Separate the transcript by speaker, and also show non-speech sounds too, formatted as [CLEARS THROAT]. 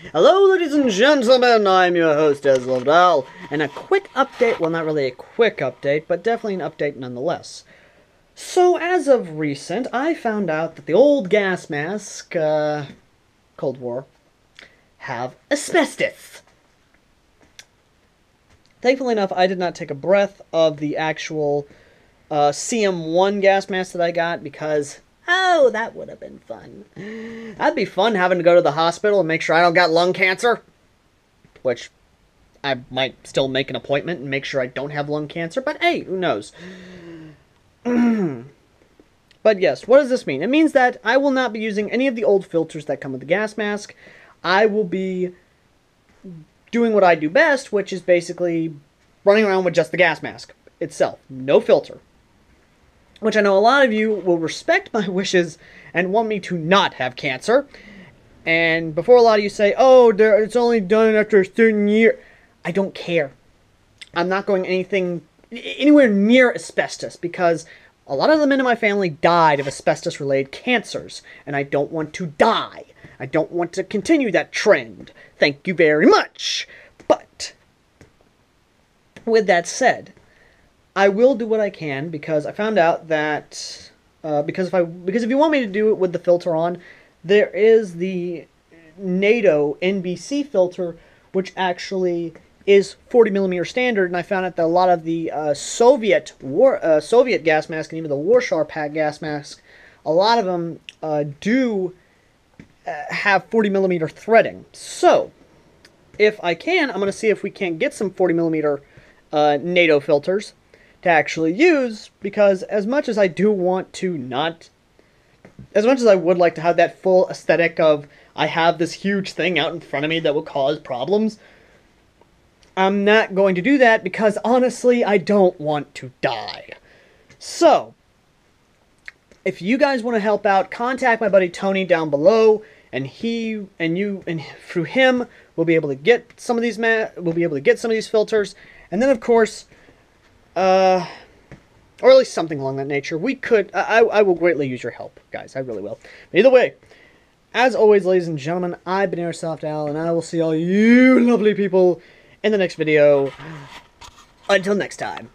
Speaker 1: Hello, ladies and gentlemen, I'm your host, Airsoft Al, and a quick update, well, not really a quick update, but definitely an update nonetheless. So, as of recent, I found out that the old gas mask, uh, Cold War, have asbestos. Thankfully enough, I did not take a breath of the actual uh, CM1 gas mask that I got because Oh, that would have been fun. That'd be fun having to go to the hospital and make sure I don't got lung cancer. Which I might still make an appointment and make sure I don't have lung cancer, but hey, who knows? [CLEARS THROAT] but yes, what does this mean? It means that I will not be using any of the old filters that come with the gas mask. I will be doing what I do best, which is basically running around with just the gas mask itself. No filter which I know a lot of you will respect my [LAUGHS] wishes and want me to not have cancer. And before a lot of you say, oh, it's only done after a certain year, I don't care. I'm not going anything anywhere near asbestos because a lot of the men in my family died of asbestos related cancers, and I don't want to die. I don't want to continue that trend. Thank you very much. But, with that said, I will do what I can because I found out that uh, because if I because if you want me to do it with the filter on, there is the NATO NBC filter which actually is 40 millimeter standard, and I found out that a lot of the uh, Soviet war uh, Soviet gas mask and even the Warsaw Pact gas mask, a lot of them uh, do uh, have 40 millimeter threading. So, if I can, I'm going to see if we can't get some 40 millimeter uh, NATO filters to actually use because as much as I do want to not as much as I would like to have that full aesthetic of I have this huge thing out in front of me that will cause problems, I'm not going to do that because honestly, I don't want to die. So, if you guys want to help out, contact my buddy Tony down below, and he and you and through him we'll be able to get some of these ma- we'll be able to get some of these filters, and then of course uh, or at least something along that nature. We could. I, I will greatly use your help, guys. I really will. But either way, as always, ladies and gentlemen, I've been Airsoft Al, and I will see all you lovely people in the next video. Until next time.